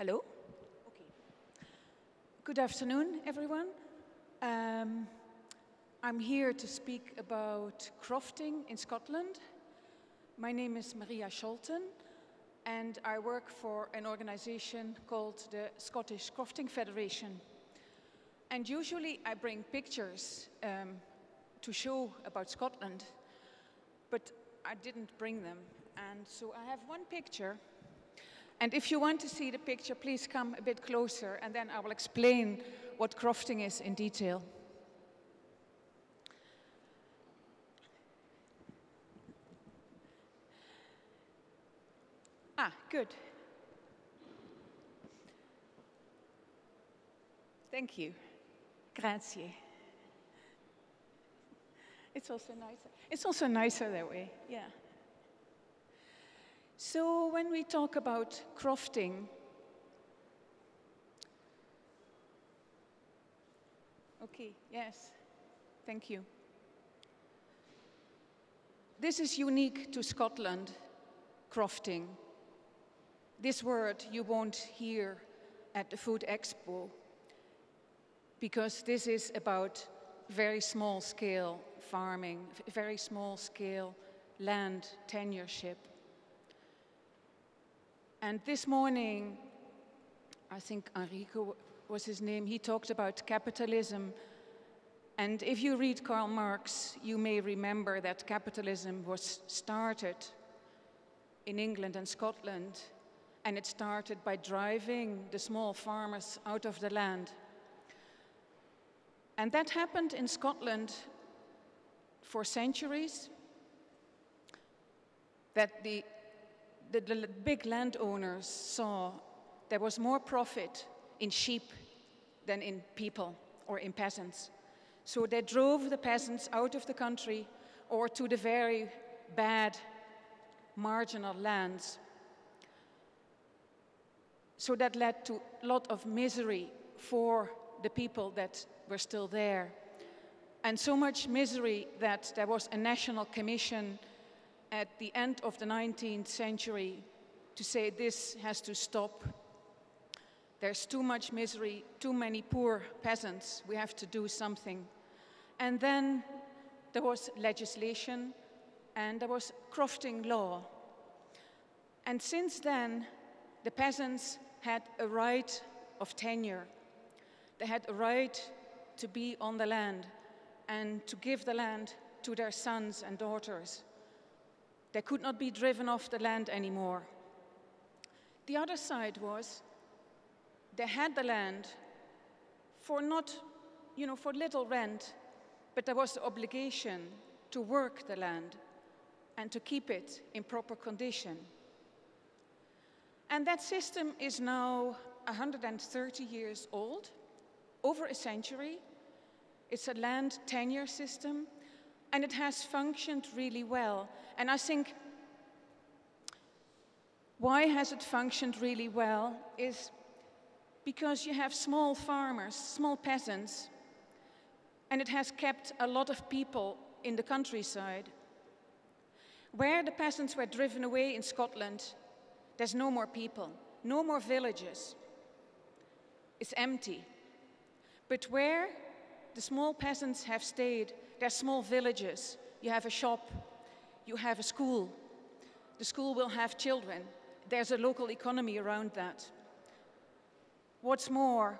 Hello? Okay. Good afternoon, everyone. Um, I'm here to speak about crofting in Scotland. My name is Maria Scholten, and I work for an organization called the Scottish Crofting Federation. And usually I bring pictures um, to show about Scotland, but I didn't bring them. And so I have one picture. And if you want to see the picture, please come a bit closer, and then I will explain what crofting is in detail. Ah, good. Thank you. Grazie. It's also nicer. It's also nicer that way, yeah. So when we talk about crofting, okay, yes, thank you. This is unique to Scotland, crofting. This word you won't hear at the Food Expo because this is about very small scale farming, very small scale land tenureship. And this morning, I think Enrico was his name, he talked about capitalism. And if you read Karl Marx, you may remember that capitalism was started in England and Scotland, and it started by driving the small farmers out of the land and that happened in Scotland for centuries, that the, the, the, big landowners saw there was more profit in sheep than in people or in peasants. So they drove the peasants out of the country or to the very bad marginal lands. So that led to a lot of misery for the people that were still there. And so much misery that there was a national commission at the end of the 19th century to say this has to stop. There's too much misery, too many poor peasants, we have to do something. And then there was legislation and there was crofting law. And since then, the peasants had a right of tenure. They had a right to be on the land and to give the land to their sons and daughters. They could not be driven off the land anymore. The other side was they had the land for not, you know, for little rent, but there was the obligation to work the land and to keep it in proper condition. And that system is now 130 years old, over a century, it's a land tenure system, and it has functioned really well. And I think why has it functioned really well is because you have small farmers, small peasants, and it has kept a lot of people in the countryside. Where the peasants were driven away in Scotland, there's no more people, no more villages. It's empty. But where the small peasants have stayed. They're small villages. You have a shop. You have a school. The school will have children. There's a local economy around that. What's more,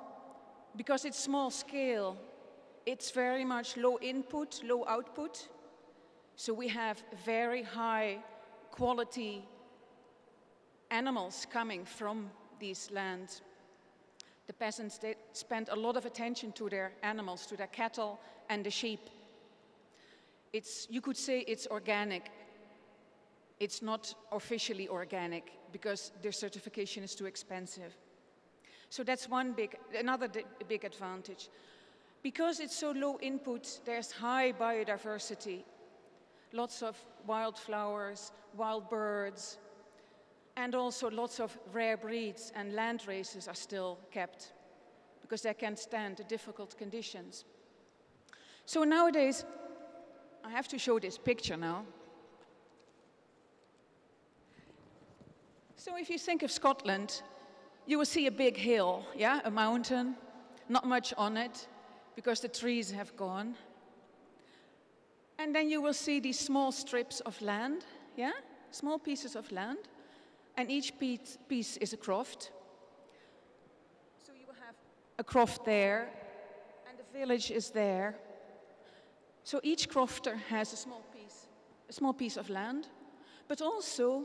because it's small scale, it's very much low input, low output. So we have very high quality animals coming from these lands the peasants they spend a lot of attention to their animals, to their cattle and the sheep. It's, you could say it's organic. It's not officially organic because their certification is too expensive. So that's one big, another big advantage. Because it's so low input, there's high biodiversity. Lots of wildflowers, wild birds, and also lots of rare breeds and land races are still kept because they can't stand the difficult conditions. So nowadays, I have to show this picture now. So if you think of Scotland, you will see a big hill, yeah, a mountain, not much on it because the trees have gone. And then you will see these small strips of land, yeah, small pieces of land, and each piece, is a croft. So you will have a croft there, and the village is there. So each crofter has a small piece, a small piece of land, but also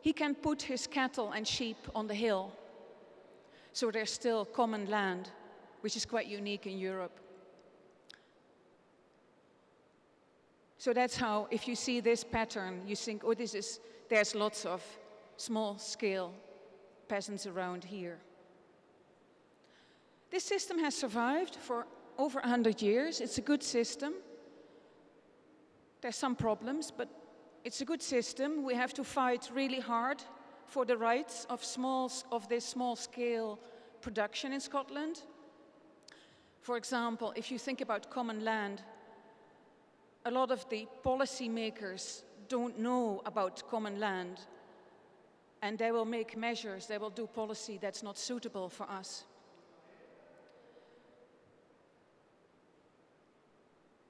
he can put his cattle and sheep on the hill. So there's still common land, which is quite unique in Europe. So that's how, if you see this pattern, you think, oh, this is, there's lots of small scale peasants around here. This system has survived for over 100 years. It's a good system. There's some problems, but it's a good system. We have to fight really hard for the rights of, small, of this small scale production in Scotland. For example, if you think about common land, a lot of the policymakers don't know about common land and they will make measures, they will do policy that's not suitable for us.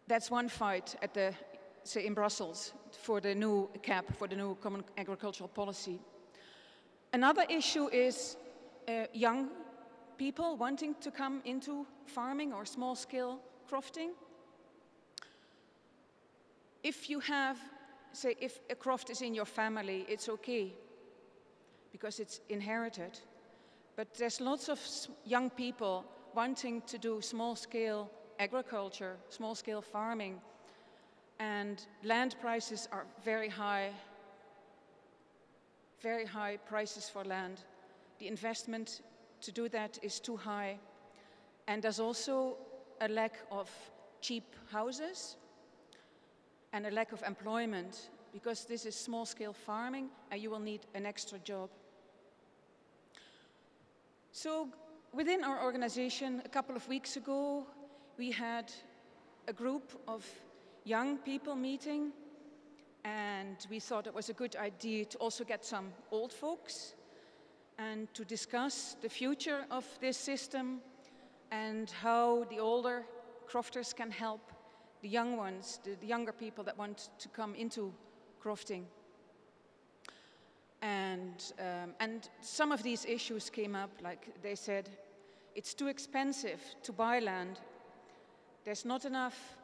That's one fight at the, in Brussels for the new CAP, for the new Common Agricultural Policy. Another issue is uh, young people wanting to come into farming or small-scale crofting. If you have, say, if a croft is in your family, it's okay because it's inherited. But there's lots of young people wanting to do small-scale agriculture, small-scale farming, and land prices are very high, very high prices for land. The investment to do that is too high. And there's also a lack of cheap houses and a lack of employment because this is small-scale farming and you will need an extra job. So within our organization, a couple of weeks ago, we had a group of young people meeting and we thought it was a good idea to also get some old folks and to discuss the future of this system and how the older crofters can help the young ones, the, the younger people that want to come into crofting. And, um, and some of these issues came up, like they said, it's too expensive to buy land. There's not enough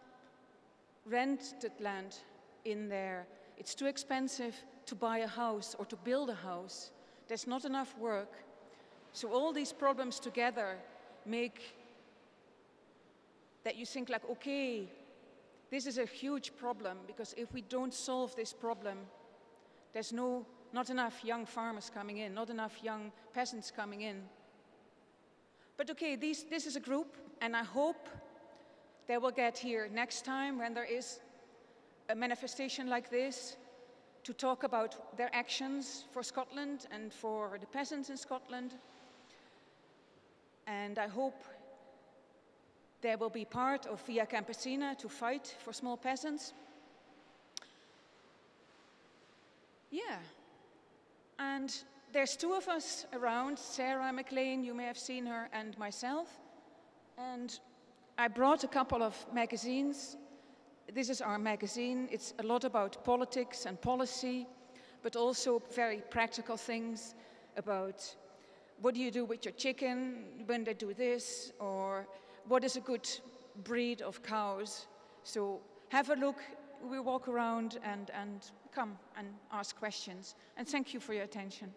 rented land in there. It's too expensive to buy a house or to build a house. There's not enough work. So all these problems together make that you think like, okay, this is a huge problem because if we don't solve this problem, there's no, not enough young farmers coming in, not enough young peasants coming in. But okay, these, this is a group, and I hope they will get here next time when there is a manifestation like this to talk about their actions for Scotland and for the peasants in Scotland. And I hope they will be part of Via Campesina to fight for small peasants. Yeah. And there's two of us around, Sarah McLean, you may have seen her, and myself. And I brought a couple of magazines. This is our magazine. It's a lot about politics and policy, but also very practical things about what do you do with your chicken when they do this, or what is a good breed of cows. So have a look, we walk around and, and come and ask questions. And thank you for your attention.